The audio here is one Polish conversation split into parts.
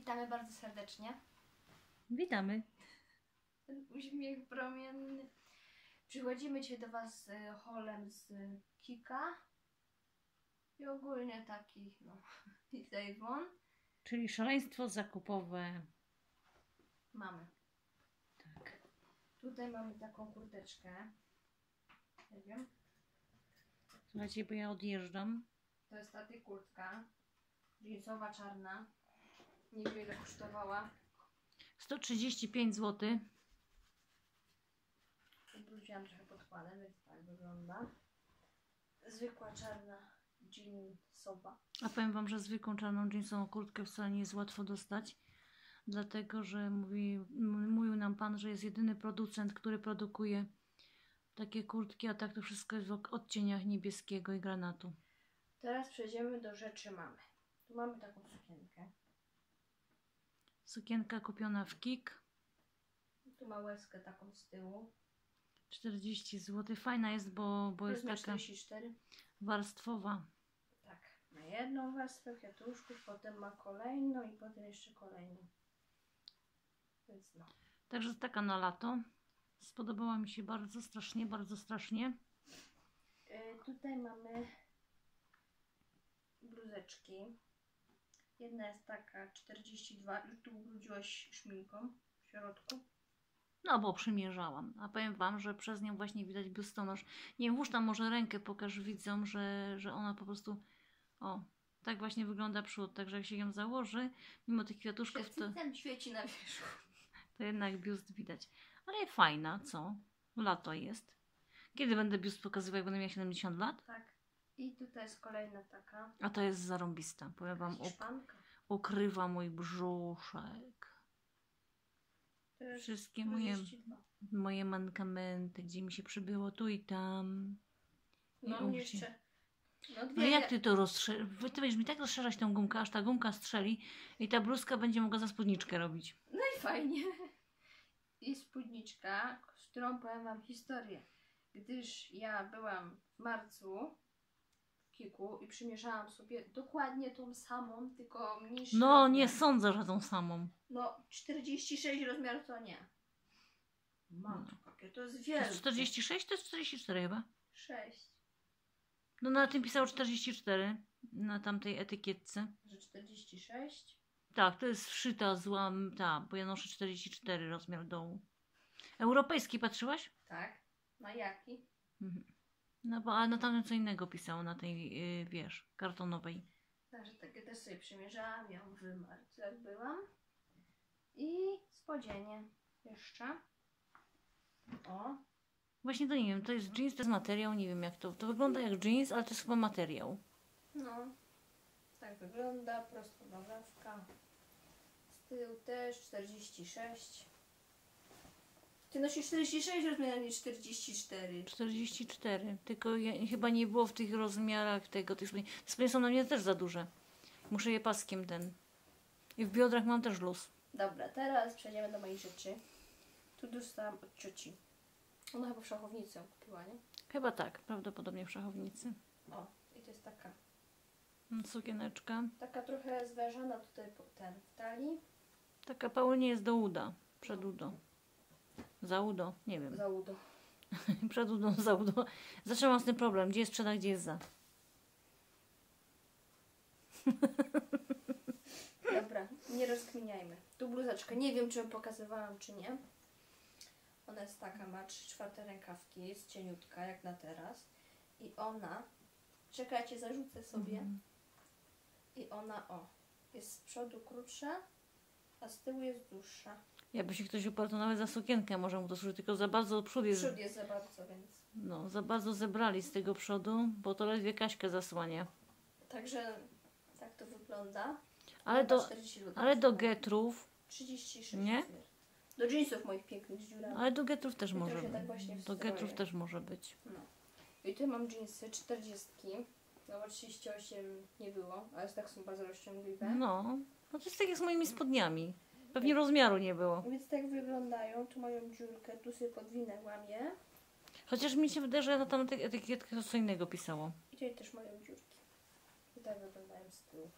Witamy bardzo serdecznie. Witamy. Ten uśmiech promienny. Przychodzimy dzisiaj do Was z holem z Kika. I ogólnie taki, no, i Avon. Czyli szaleństwo zakupowe. Mamy. Tak. Tutaj mamy taką kurteczkę. Nie wiem. Słuchajcie, bo ja odjeżdżam. To jest ta ty kurtka. Jeansowa, czarna. Nie wiem ile kosztowała. 135 zł. Ubrudziłam trochę podkładem, więc tak wygląda. Zwykła czarna jeansowa. A powiem Wam, że zwykłą czarną jeansową kurtkę wcale nie jest łatwo dostać. Dlatego, że mówi, mówił nam Pan, że jest jedyny producent, który produkuje takie kurtki, a tak to wszystko jest w odcieniach niebieskiego i granatu. Teraz przejdziemy do rzeczy mamy. Tu mamy taką sukienkę. Sukienka kupiona w KIK. Tu ma łezkę taką z tyłu. 40 zł. Fajna jest, bo, bo jest taka 44. warstwowa. Tak. Ma jedną warstwę kwiatuszków, potem ma kolejną i potem jeszcze kolejną. Więc no. Także taka na lato. Spodobała mi się bardzo strasznie, bardzo strasznie. Y, tutaj mamy bluzeczki. Jedna jest taka 42. Już tu ubrudziłaś szminką w środku. No, bo przymierzałam. A powiem Wam, że przez nią właśnie widać biustonosz. Nie wiem, włóż tam może rękę, pokaż widzom, że, że ona po prostu... O, tak właśnie wygląda przód. Także jak się ją założy, mimo tych kwiatuszków, to, Ten świeci na wierzchu. to jednak biust widać. Ale fajna, co? Lato jest. Kiedy będę biust pokazywał, jak będę miała 70 lat? Tak. I tutaj jest kolejna taka. A to jest zarąbista. Powiem Wam, uk- ukrywa mój brzuszek. Wszystkie moje, 42. moje mankamenty, gdzie mi się przybyło tu i tam. I Mam jeszcze. No, dwie, No jak ty to rozszerzasz? Ty będziesz mi tak rozszerzać tą gumkę, aż ta gumka strzeli i ta bluzka będzie mogła za spódniczkę robić. No i fajnie. I spódniczka, z którą powiem Wam historię. Gdyż ja byłam w marcu i przymierzałam sobie dokładnie tą samą, tylko mniejszą. No, nie sądzę, że tą samą. No, 46 rozmiar to nie. Matko, jakie to jest To wielkie. jest 46, to jest 44 chyba. 6, No na tym pisało 44, na tamtej etykietce. że 46. Tak, to jest wszyta zła, ta, bo ja noszę 44 rozmiar dołu. Europejski patrzyłaś? Tak. Na jaki? Mhm. No bo a na tamtym co innego pisało, na tej, yy, wiesz, kartonowej. Także takie też sobie przymierzałam ją w marcu, jak byłam. I spodzienie jeszcze. O, Właśnie to nie wiem, to jest jeans, to jest materiał, nie wiem jak to. To wygląda jak jeans, ale to jest chyba materiał. no. Tak wygląda, prosta nowewka. Z tyłu też 46. Ty nosisz 46 rozmiar, a nie 44. 44, tylko ja, chyba nie było w tych rozmiarach tego. Tych spodni. Te spodnie są na mnie też za duże. Muszę je paskiem ten. I w biodrach mam też luz. Dobra, teraz przejdziemy do moich rzeczy. Tu dostałam od cioci. Ona chyba w szachownicy ją kupiła, nie? Chyba tak, prawdopodobnie w szachownicy. O, i to jest taka. Mm, Sukieneczka. Taka trochę zwężona tutaj po ten w talii. Taka Paulinie jest do uda. Przed udo. Za udo, nie wiem. Za udo. Przed udą, za udo. Zawsze mam z tym problem. Gdzie jest przed, a gdzie jest za? Dobra, nie rozkminiajmy. Tu bluzeczka. Nie wiem, czy ją pokazywałam, czy nie. Ona jest taka, ma 3 czwarte rękawki, jest cieniutka, jak na teraz. I ona, czekajcie, zarzucę sobie. Mhm. I ona, o, jest z przodu krótsza, a z tyłu jest dłuższa. Jakby się ktoś uparł, to nawet za sukienkę może mu to służyć, tylko za bardzo przód jest... Przód jest za bardzo, więc... No, za bardzo zebrali z tego przodu, bo to ledwie Kaśkę zasłania. Także tak to wygląda. Ale do, 40 zł. ale do getrów, 36 Nie? Do jeansów moich pięknych z dziurami. ale do getrów też I może się być. tak Do getrów też może być. No. I tu mam jeansy 40. No bo 38 nie było, ale tak są bardzo rozciągliwe. No, no to jest tak jak z moimi spodniami. Pewnie rozmiaru nie było. Więc tak wyglądają. Tu mają dziurkę, tu sobie podwinę łamię. Chociaż mi się wydaje, że na tamtej etykietce to co innego pisało. I tutaj też mają dziurki. I tak wyglądają z tyłu.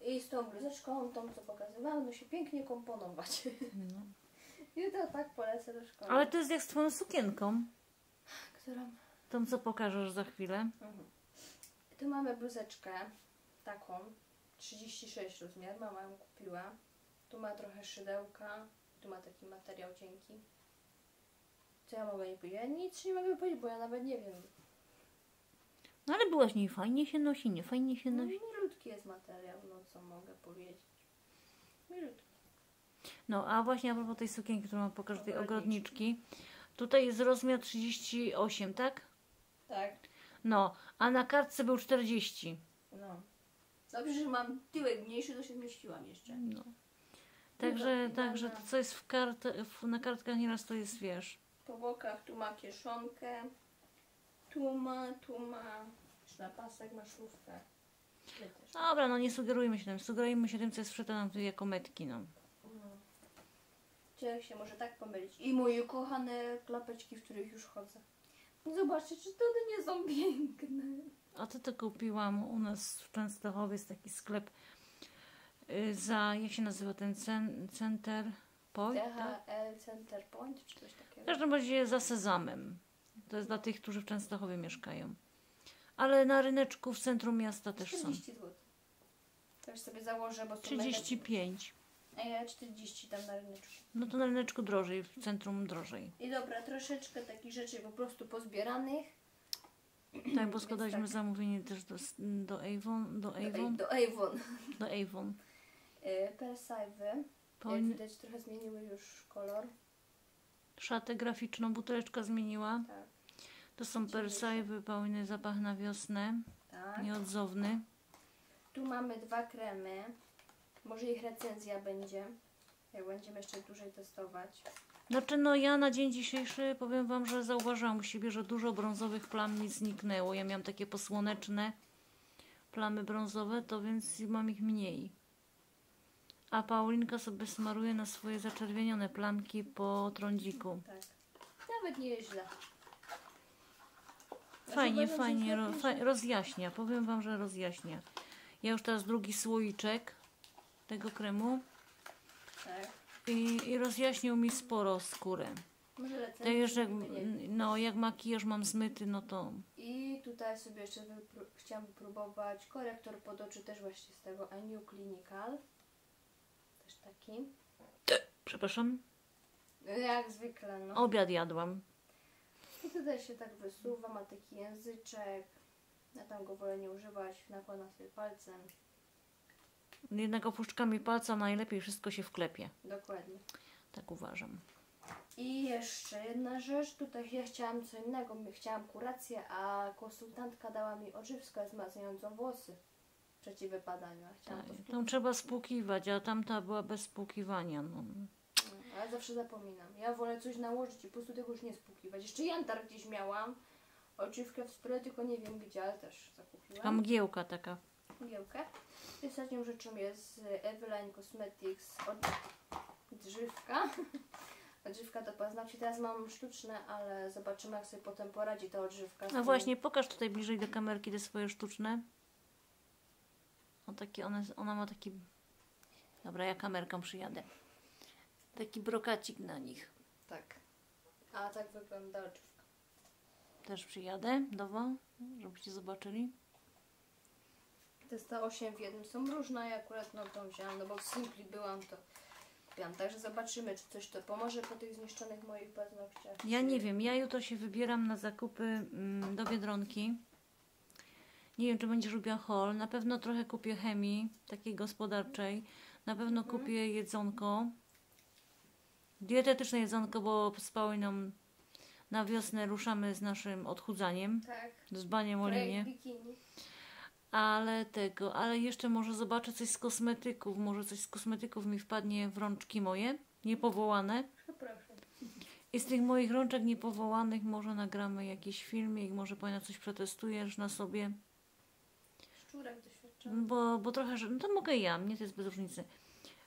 I z tą bluzeczką, tą co pokazywałam, no się pięknie komponować. No. I to tak polecę do szkoły. Ale to jest jak z twoją sukienką. Którą? Tą, co pokażesz za chwilę. Mhm. Tu mamy bluzeczkę taką, 36 rozmiar, mama ją kupiła. Tu ma trochę szydełka, tu ma taki materiał cienki. Co ja mogę jej powiedzieć? Ja nic nie mogę powiedzieć, bo ja nawet nie wiem. No ale byłaś niej fajnie się nosi, nie fajnie się No, nosi. milutki jest materiał, no co mogę powiedzieć. Milutki. No a właśnie a propos tej sukienki, którą mam pokażę, tej Ogrodniczki. ogrodniczki. Tutaj jest rozmiar 38, tak? Tak, No, a na kartce był 40. no. Dobrze, że mam tyłek mniejszy, to się zmieściłam jeszcze. No. Także, No, także to, co jest w kart, w, na kartkach nieraz to jest, wiesz. Po bokach tu ma kieszonkę, tu ma, tu ma na pasek ma szlufkę. Tu też. Dobra, no nie sugerujmy się tym. Sugerujmy się tym, co jest wszyte nam tutaj jako metki, no. No. Człowiek się może tak pomylić. I moje kochane klapeczki, w których już chodzę. Zobaczcie, czy to nie są piękne. A to to kupiłam u nas w Częstochowie, jest taki sklep za, jak się nazywa ten cen, Center Point? Tak? DHL Center Point, czy coś W takiego. każdym razie za sezamem. To jest dla tych, którzy w Częstochowie mieszkają. Ale na ryneczku w centrum miasta też są. 40 zł. Też sobie założę, bo są 35. mega- A ja 40 tam na ryneczku. No to na ryneczku drożej, w centrum drożej. I dobra, troszeczkę takich rzeczy po prostu pozbieranych. Tak, bo składaliśmy tak. zamówienie też do, do Avon, do Avon, do Avon. do Avon. Persajwy. Jak Powinny, widać trochę zmieniły już kolor. szatę graficzną buteleczka zmieniła. Tak. To są persajwy, pełny zapach na wiosnę, tak. nieodzowny. Tu mamy dwa kremy. Może ich recenzja będzie. Jak będziemy jeszcze dłużej testować. Znaczy no ja na dzień dzisiejszy powiem Wam, że zauważyłam u siebie, że dużo brązowych plam mi zniknęło. Ja miałam takie posłoneczne plamy brązowe, to więc mam ich mniej. A Paulinka sobie smaruje na swoje zaczerwienione plamki po trądziku. Tak. Nawet nie jest źle. Fajnie, Znaczy, fajnie, uważam, ro, że fa, rozjaśnia. Powiem Wam, że rozjaśnia. Ja już teraz drugi słoiczek tego kremu Tak. i, i rozjaśnił mi sporo skórę. Może recenzję Tak już jak, no, jak makijaż mam zmyty, no to I tutaj sobie jeszcze wypró- chciałam wypróbować korektor pod oczy też właśnie z tego New Clinical. Taki. przepraszam, No, Jak zwykle, no. obiad jadłam. I tutaj się tak wysuwa, ma taki języczek. Ja tam go wolę nie używać, nakładam sobie palcem. Jednak opuszczkami palca najlepiej wszystko się wklepie. Dokładnie. Tak uważam. I jeszcze jedna rzecz, tutaj ja chciałam co innego, chciałam kurację, a konsultantka dała mi odżywkę wzmacniającą włosy przeciw wypadaniu. a Chciałam Tak, to spróbować, trzeba spłukiwać, a tamta była bez spłukiwania. No. ale zawsze zapominam. Ja wolę coś nałożyć i po prostu tego już nie spłukiwać. Jeszcze jantar gdzieś miałam, odżywkę w spray, tylko nie wiem gdzie, ale też Taka zakupiłam. mgiełka taka. Mgiełkę. I ostatnią rzeczą jest Eveline Cosmetics odżywka. Odżywka do paznokci. Teraz mam sztuczne, ale zobaczymy jak sobie potem poradzi ta odżywka. No właśnie, pokaż tutaj bliżej do kamerki te swoje sztuczne. O takie, one, ona ma taki... Dobra, ja kamerką przyjadę. Taki brokacik na nich. Tak. A tak wygląda odżywka. Też przyjadę do Was, żebyście zobaczyli. To jest ta 8 w jednym. Są różne, ja akurat no tą wzięłam, no bo w Simpli byłam to kupiłam. Także zobaczymy, czy coś to pomoże po tych zniszczonych moich paznokciach. Ja nie wiem, ja jutro się wybieram na zakupy mm, do Biedronki. Nie wiem, czy będziesz robiła haul. Na pewno trochę kupię chemii, takiej gospodarczej. Na pewno Mhm. kupię jedzonko. Dietetyczne jedzonko, bo z Pauliną na wiosnę ruszamy z naszym odchudzaniem, Tak. z baniem o bikini. Ale tego, ale jeszcze może zobaczę coś z kosmetyków. Może coś z kosmetyków mi wpadnie w rączki moje, niepowołane. Przepraszam. I z tych moich rączek niepowołanych może nagramy jakiś filmik, może Paulina coś przetestujesz na sobie. Bo, bo trochę, że- no to mogę ja, mnie to jest bez różnicy.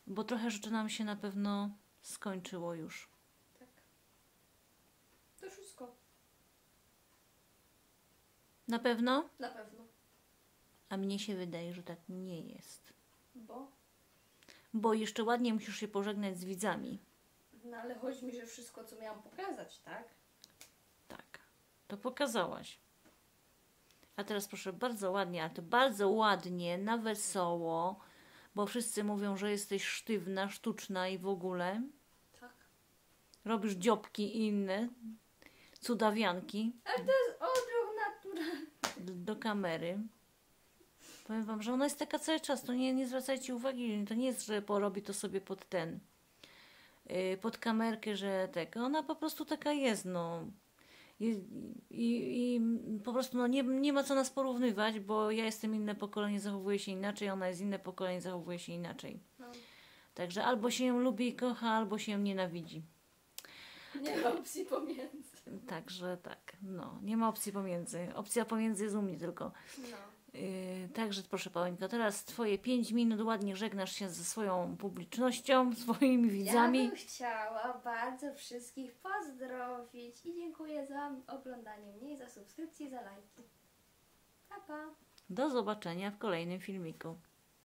Bo trochę rzeczy nam się na pewno skończyło już. Tak. To wszystko. Na pewno? Na pewno. A mnie się wydaje, że tak nie jest. Bo? Bo jeszcze ładnie musisz się pożegnać z widzami. No ale chodzi mi, że wszystko, co miałam pokazać, tak? Tak, to pokazałaś. A teraz proszę bardzo ładnie, ale to bardzo ładnie, na wesoło, bo wszyscy mówią, że jesteś sztywna, sztuczna i w ogóle. Tak. Robisz dziobki i inne cudawianki Ale to jest odruch naturalny. d- do kamery. Powiem wam, że ona jest taka cały czas, to nie, nie zwracajcie uwagi, to nie jest, że porobi to sobie pod ten, yy, pod kamerkę, że tak, ona po prostu taka jest, no. I, i, i po prostu no, nie, nie ma co nas porównywać, bo ja jestem inne pokolenie, zachowuję się inaczej, ona jest inne pokolenie, zachowuje się inaczej. No. Także albo się ją lubi i kocha, albo się ją nienawidzi. Nie ma opcji pomiędzy. Także tak, no, nie ma opcji pomiędzy. Opcja pomiędzy jest u mnie tylko. No. Yy, także proszę Paulinko, teraz Twoje 5 minut ładnie żegnasz się ze swoją publicznością, swoimi Ja widzami. bym chciała bardzo wszystkich pozdrowić i dziękuję za oglądanie mnie, za subskrypcję, za lajki. Pa, pa. Do zobaczenia w kolejnym filmiku.